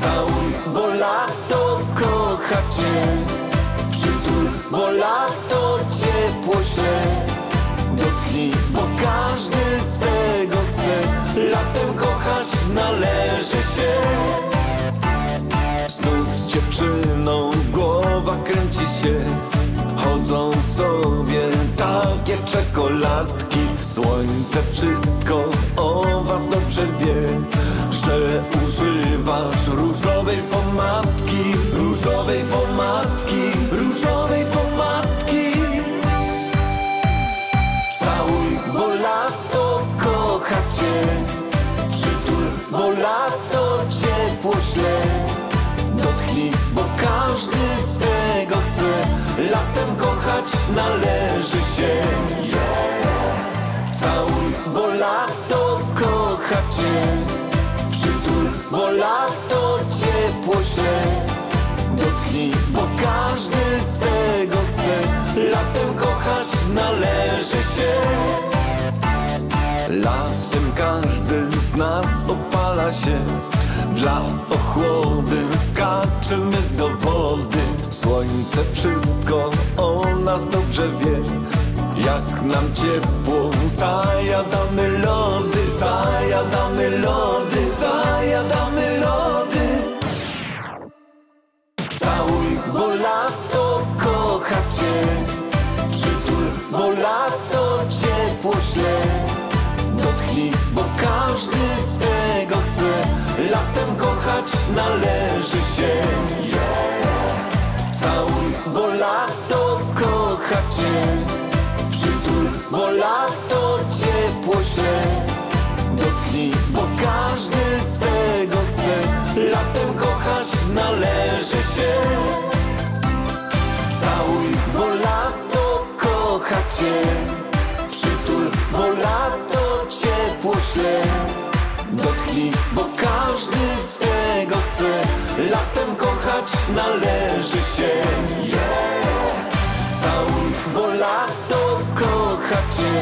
Całuj, bo lato kocha cię. Przytul, bo lato ciepło śle. Dotknij, bo każdy tego chce. Latem kochać należy się. Znów dziewczyną w głowach kręci się. Chodzą sobie takie czekoladki. Słońce wszystko o was dobrze wie Że używasz różowej pomadki Różowej pomadki, różowej pomadki. Całuj, bo lato kocha cię. Przytul, bo lato ciepło śle. Dotknij, bo każdy tego chce. Latem kochać należy się. Całuj, bo lato każdy tego chce. Latem kochać należy się. Latem każdy z nas opala się. Dla ochłody skaczemy do wody. Słońce wszystko o nas dobrze wie. Jak nam ciepło zajadamy lody Zajadamy lody, zajadamy lody bo lato kocha cię. Przytul, bo lato ciepło śle. Dotknij, bo każdy tego chce. Latem kochać należy się. Całuj, bo lato kocha cię. Przytul, bo lato ciepło śle. Dotknij, bo każdy tego chce. Latem kochać należy się Całuj, bo lato kocha cię. Przytul, bo lato ciepło śle. Dotknij, bo każdy tego chce. Latem kochać należy się. Całuj, bo lato kocha cię.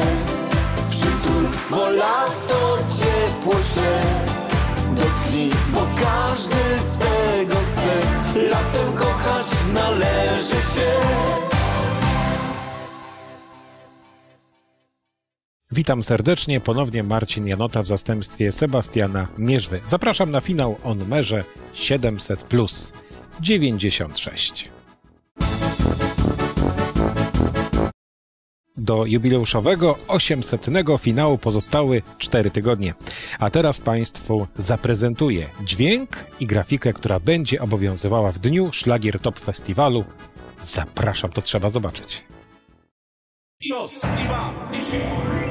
Przytul, bo lato ciepło śle. Dotknij, bo każdy tego chce Latem kochać należy się Witam serdecznie, ponownie Marcin Janota w zastępstwie Sebastiana Mierzwy. Zapraszam na finał o numerze 700 plus 96. Do jubileuszowego 800 finału pozostały 4 tygodnie. A teraz Państwu zaprezentuję dźwięk i grafikę, która będzie obowiązywała w dniu Szlagier Top Festiwalu. Zapraszam, to trzeba zobaczyć. dos, y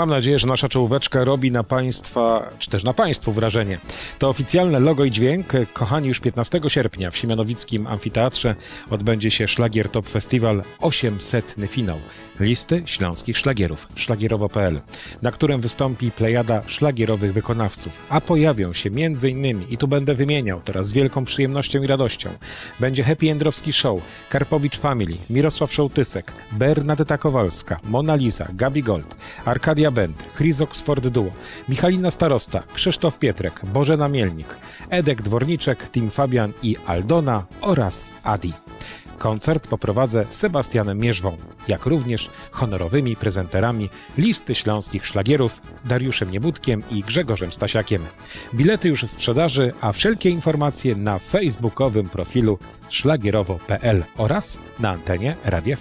Mam nadzieję, że nasza czołóweczka robi na Państwa, czy też na Państwu wrażenie. To oficjalne logo i dźwięk. Kochani, już 15 sierpnia w Siemianowickim Amfiteatrze odbędzie się Szlagier Top Festiwal 800 finał listy śląskich szlagierów, szlagierowo.pl, na którym wystąpi plejada szlagierowych wykonawców, a pojawią się innymi, i tu będę wymieniał teraz z wielką przyjemnością i radością, będzie Happy Endrowski Show, Karpowicz Family, Mirosław Szołtysek, Bernadetta Kowalska, Mona Lisa, Gabi Gold, Arkadia Bend, Chris Oxford Duo, Michalina Starosta, Krzysztof Pietrek, Bożena Mielnik, Edek Dworniczek, Tim Fabian i Aldona oraz Adi. Koncert poprowadzę Sebastianem Mierzwą, jak również honorowymi prezenterami listy śląskich szlagierów Dariuszem Niebudkiem i Grzegorzem Stasiakiem. Bilety już w sprzedaży, a wszelkie informacje na facebookowym profilu szlagierowo.pl oraz na antenie Radia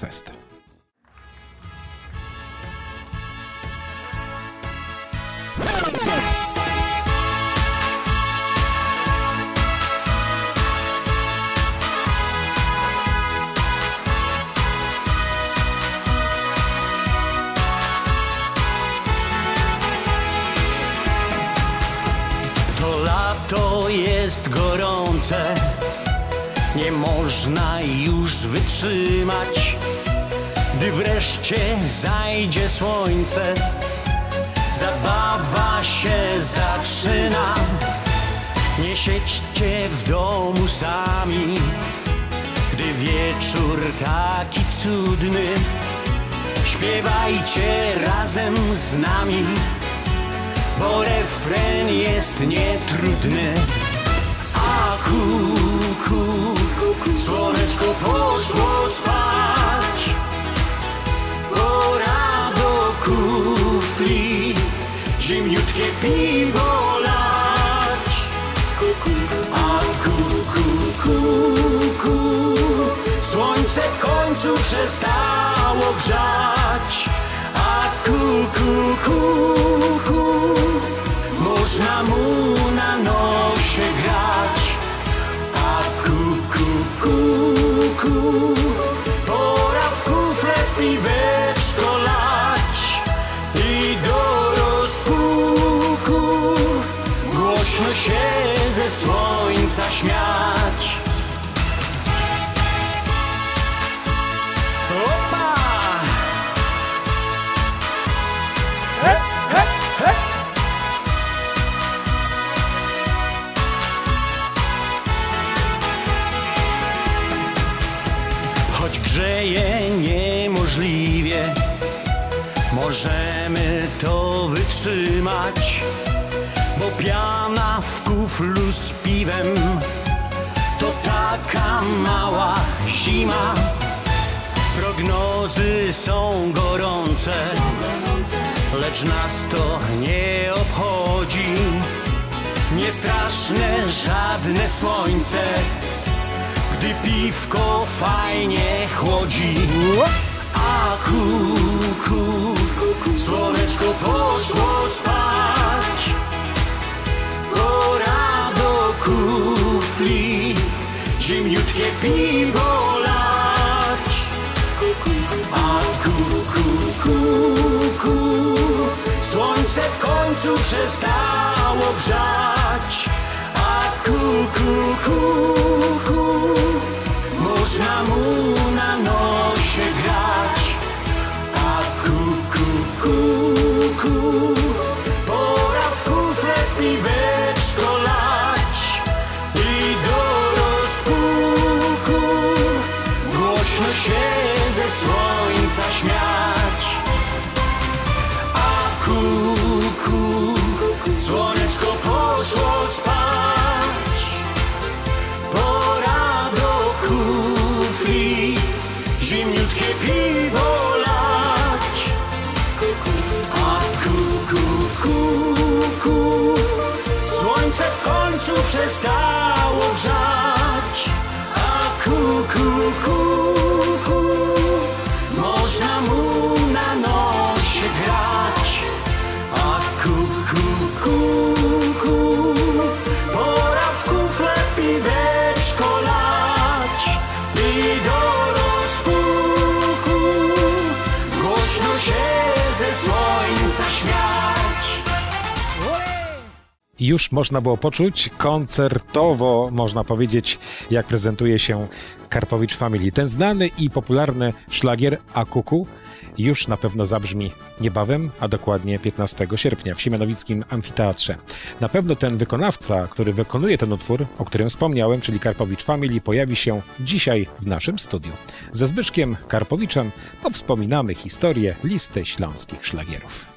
To jest gorące, nie można już wytrzymać. Gdy wreszcie zajdzie słońce, zabawa się zaczyna. Nie siedźcie w domu sami, gdy wieczór taki cudny. Śpiewajcie razem z nami, bo refren jest nietrudny. A ku, ku, słoneczko poszło spać. Pora do kufli, zimniutkie piwo lać. A ku, ku, ku, ku, słońce w końcu przestało grzać. A ku, ku, ku, ku, można mu na nosie grać. A ku, ku, ku, ku, pora w kufle piweczko głośno się ze słońca śmiać. Opa! Choć grzeje niemożliwie, możemy to wytrzymać, bo piana w kuflu z piwem to taka mała zima. Prognozy są gorące, lecz nas to nie obchodzi. Niestraszne żadne słońce, gdy piwko fajnie chłodzi. A ku, ku, słoneczko poszło spać. Kufli, zimniutkie piwo lać. A ku, ku, ku, ku, słońce w końcu przestało grzać. A ku, ku, ku, ku, można mu przestało grzać. A ku, ku, Już można było poczuć koncertowo, można powiedzieć, jak prezentuje się Karpowicz Family. Ten znany i popularny szlagier Akuku już na pewno zabrzmi niebawem, a dokładnie 15 sierpnia w Siemianowickim Amfiteatrze. Na pewno ten wykonawca, który wykonuje ten utwór, o którym wspomniałem, czyli Karpowicz Family, pojawi się dzisiaj w naszym studiu. Ze Zbyszkiem Karpowiczem powspominamy historię listy śląskich szlagierów.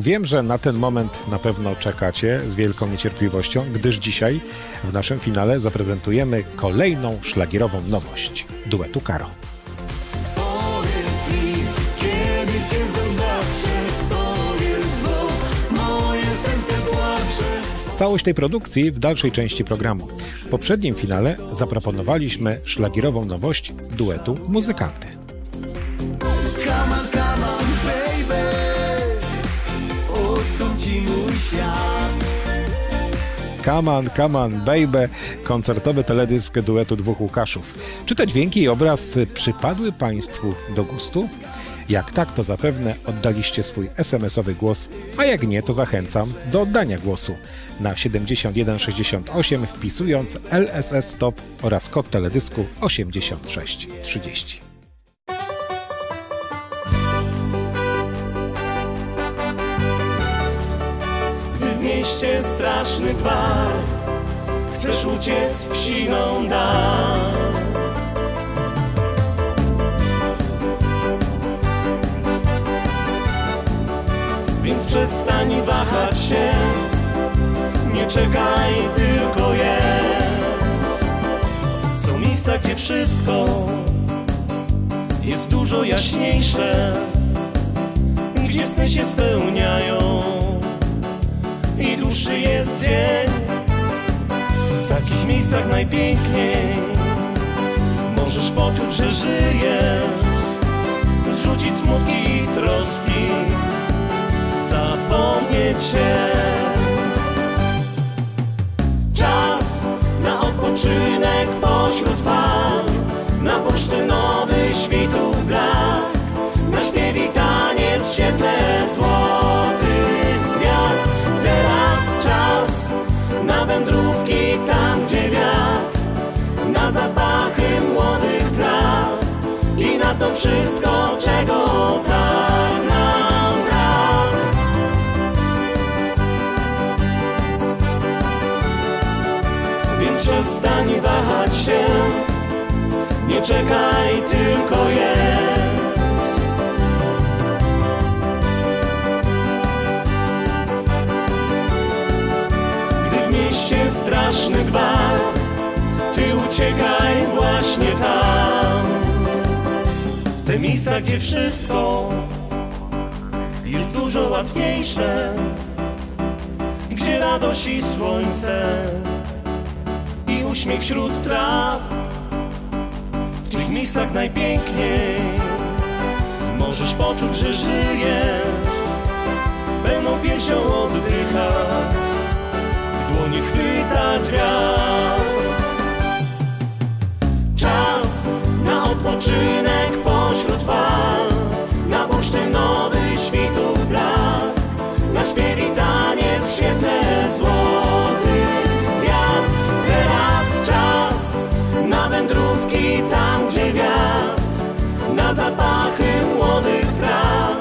Wiem, że na ten moment na pewno czekacie z wielką niecierpliwością, gdyż dzisiaj w naszym finale zaprezentujemy kolejną szlagierową nowość duetu Karo. Całość tej produkcji w dalszej części programu. W poprzednim finale zaproponowaliśmy szlagierową nowość duetu Muzykanty. Come on, baby, koncertowy teledysk duetu dwóch Łukaszów. Czy te dźwięki i obraz przypadły Państwu do gustu? Jak tak, to zapewne oddaliście swój SMS-owy głos, a jak nie, to zachęcam do oddania głosu na 7168 wpisując LSS Stop oraz kod teledysku 8630. mieście straszny gwar. Chcesz uciec w siną dal. Więc przestań wahać się. Nie czekaj, tylko jest Są miejsca, gdzie wszystko Jest dużo jaśniejsze. Gdzie sny się spełniają dłuższy jest dzień. W takich miejscach najpiękniej możesz poczuć, że żyjesz, zrzucić smutki i troski, zapomnieć się. Czas na odpoczynek pośród fal, na bursztynowy świtów blask, na śpiew i taniec świetle złotych na wędrówki tam, gdzie wiatr, na zapachy młodych traw i na to wszystko, czego tak nam brak. Więc przestań wahać się, nie czekaj, tylko jest. Straszny gwar, ty uciekaj właśnie tam. W te miejsca, gdzie wszystko jest dużo łatwiejsze, gdzie radość i słońce i uśmiech wśród traw. W tych miejscach najpiękniej możesz poczuć, że żyjesz, Czas na odpoczynek pośród fal, na bursztynowy świtów blask, na śpiew i taniec świetle złotych gwiazd. Teraz czas na wędrówki tam, gdzie wiatr, na zapachy młodych traw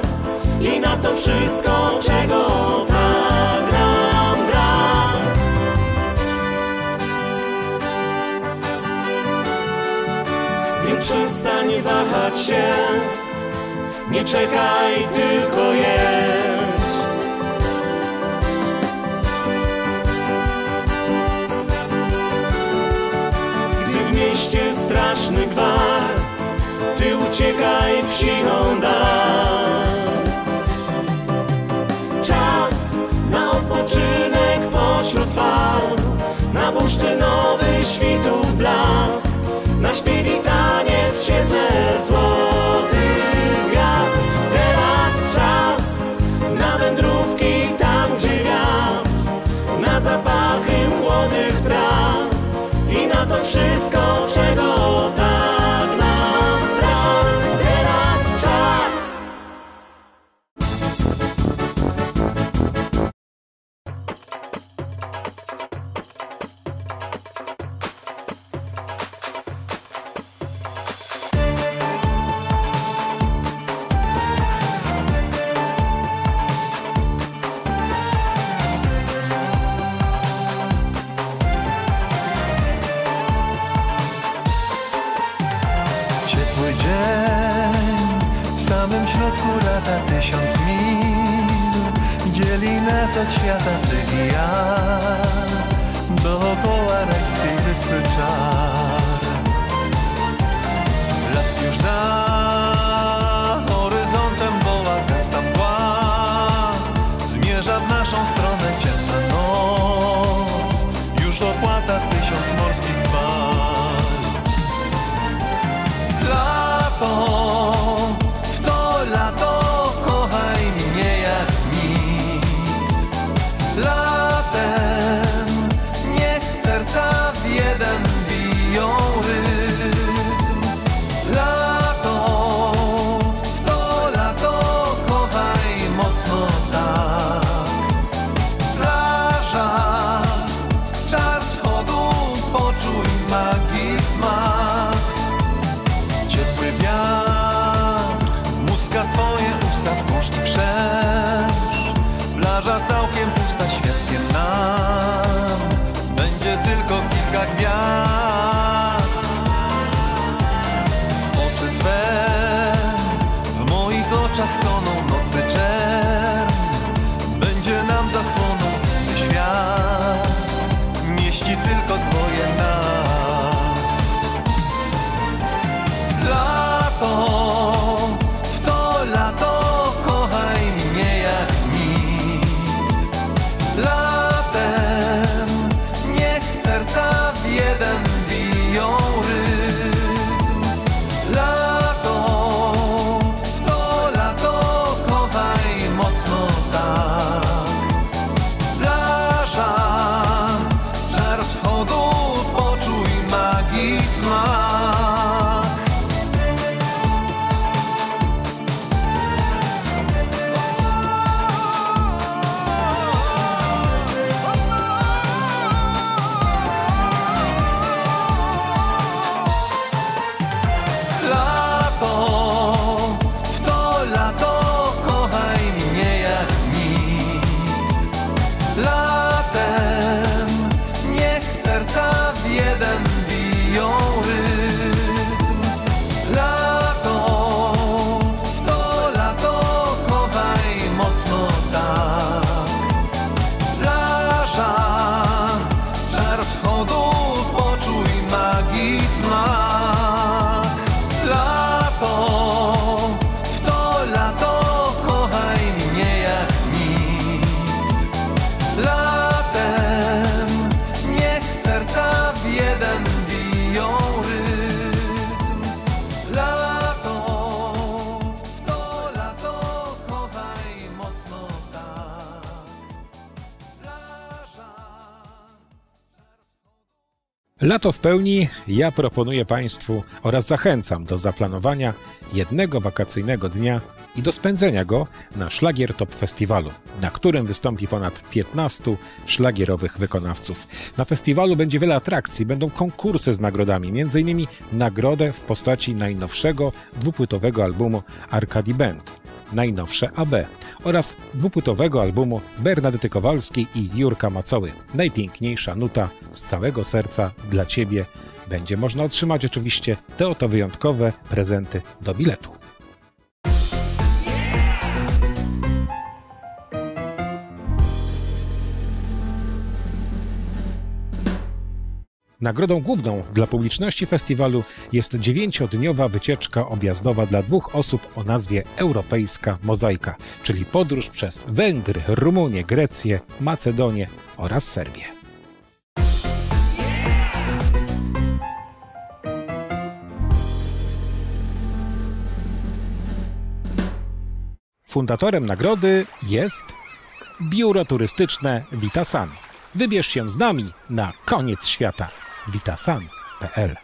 i na to wszystko, czego tak przestań wahać się, nie czekaj, tylko jedź. Gdy w mieście straszny gwar, ty uciekaj w siną dal. Czas na odpoczynek pośród fal, na bursztynowy świtów blask, na śpiew i taniec w świetle złotych gwiazd. Teraz czas na wędrówki tam, gdzie wiatr, na zapachy młodych traw i na to wszystko, Od świata ty i ja Dookoła rajskiej wyspy czar. Blask już za Lato w pełni ja proponuję Państwu oraz zachęcam do zaplanowania jednego wakacyjnego dnia i do spędzenia go na Szlagier Top Festiwalu, na którym wystąpi ponad 15 szlagierowych wykonawców. Na festiwalu będzie wiele atrakcji, będą konkursy z nagrodami, m.in. nagrodę w postaci najnowszego dwupłytowego albumu Arcadi Band najnowsze AB oraz dwupłytowego albumu Bernadety Kowalskiej i Jurka Macoły. Najpiękniejsza nuta z całego serca dla Ciebie. Będzie można otrzymać oczywiście te oto wyjątkowe prezenty do biletu. Nagrodą główną dla publiczności festiwalu jest dziewięciodniowa wycieczka objazdowa dla dwóch osób o nazwie Europejska Mozaika, czyli podróż przez Węgry, Rumunię, Grecję, Macedonię oraz Serbię. Fundatorem nagrody jest Biuro Turystyczne Vitasan. Wybierz się z nami na koniec świata. Vitasan.pl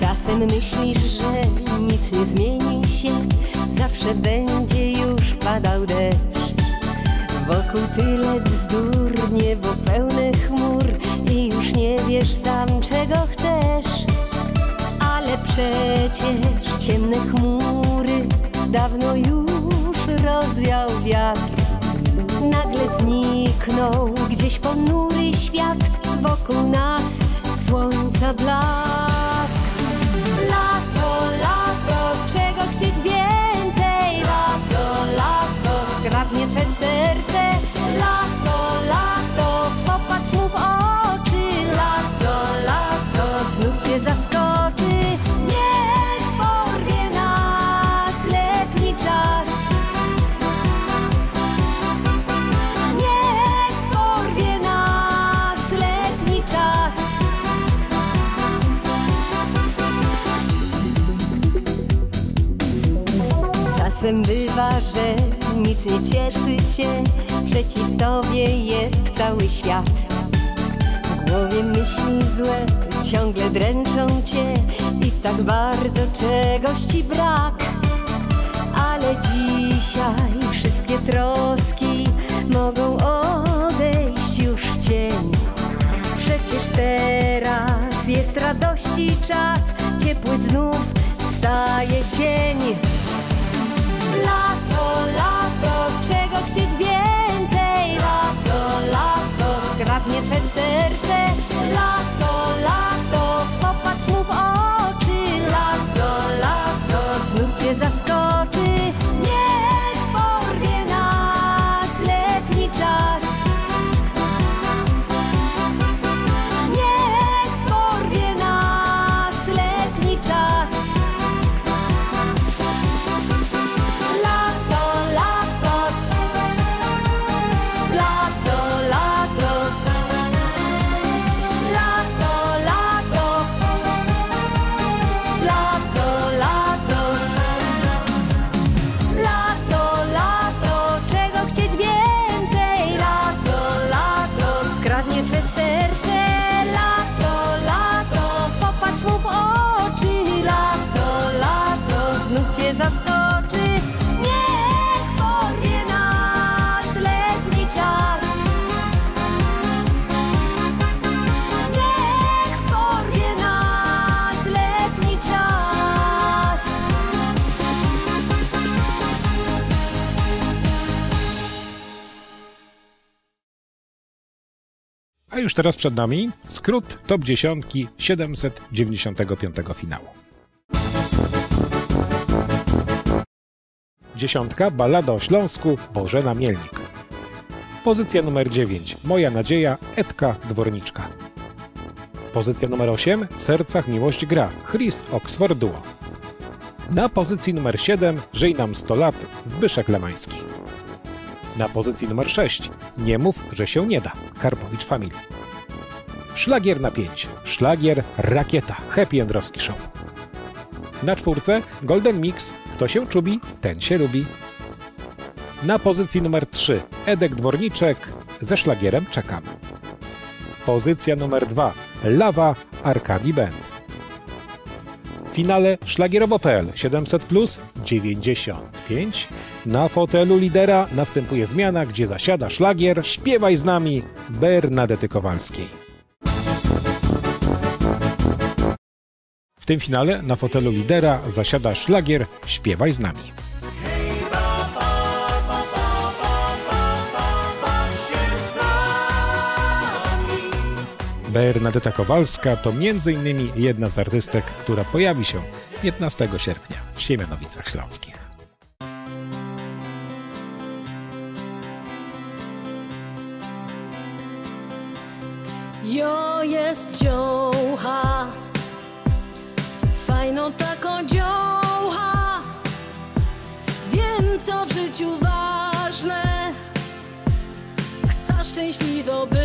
Czasem myślisz, że nic nie zmieni się, zawsze będzie już padał deszcz. Wokół tyle bzdur, niebo pełne chmur przecież ciemne chmury dawno już rozwiał wiatr. Nagle zniknął gdzieś ponury świat, wokół nas słońca blask. Czasem bywa, że nic nie cieszy cię, przeciw tobie jest cały świat. W głowie myśli złe ciągle dręczą cię i tak bardzo czegoś ci brak. Ale dzisiaj wszystkie troski mogą odejść już w cień. Przecież leci czas, ciepły znów wstaje cień. Lato, lato, czego chcieć więcej? Zgrabnie twe serce. Lato, już teraz przed nami skrót top 10 795 finału. Dziesiątka Ballada o Śląsku Bożena Mielnik. Pozycja numer 9 Moja nadzieja Edka Dworniczka. Pozycja numer 8 W sercach miłość gra Chris Oxford Duo. Na pozycji numer 7 Żyj nam 100 lat Zbyszek Lemański. Na pozycji numer 6 Nie mów, że się nie da Karpowicz Family. Szlagier na 5 Szlagier Rakieta Happy Jędrowski Show. Na czwórce Golden Mix Kto się czubi, ten się lubi. Na pozycji numer 3 Edek Dworniczek ze szlagierem Czekam. Pozycja numer 2 Lawa Arkadi Band. W finale szlagierowo.pl 700 plus 95. Na fotelu lidera następuje zmiana, gdzie zasiada szlagier Śpiewaj z nami Bernadety Kowalskiej. W tym finale na fotelu lidera zasiada szlagier Śpiewaj z nami. Bernadeta Kowalska to m.in. jedna z artystek, która pojawi się 15 sierpnia w Siemianowicach Śląskich. Jo jest dziołcha, fajno taką dziołcha. Wiem, co w życiu ważne, chcę szczęśliwo być.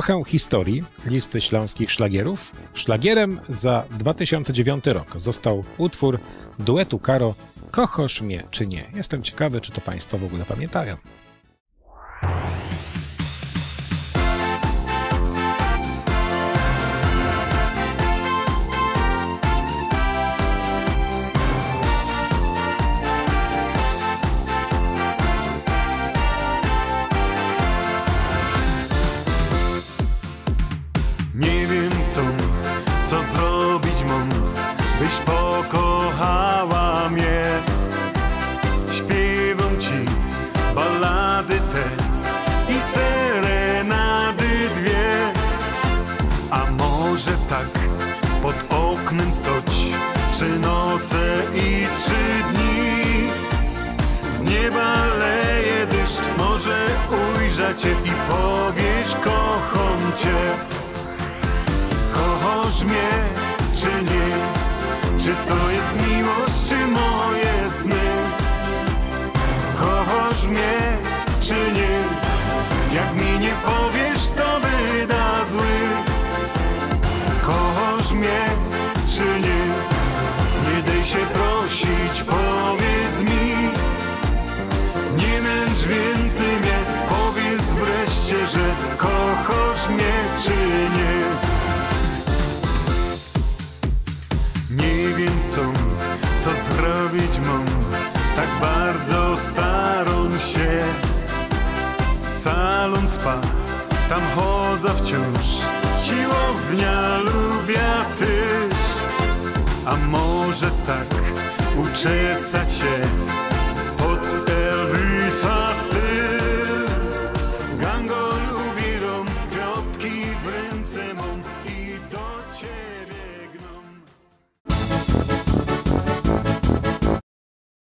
Trochę historii listy śląskich szlagierów. Szlagierem za 2009 rok został utwór duetu Karo Kochosz mnie czy nie. Jestem ciekawy, czy to Państwo w ogóle pamiętają. Jak mi nie powiesz, to wyda zły. Kochasz mnie, czy nie? Nie daj się prosić, powiedz mi. Nie męcz więcej mnie, powiedz wreszcie, że kochasz mnie, czy nie? Nie wiem co, co zrobić mam Tak bardzo staram się salon spa, tam chodzę wciąż. Siłownia lubię tyś, a może tak uczesać się pod Elvisa styl.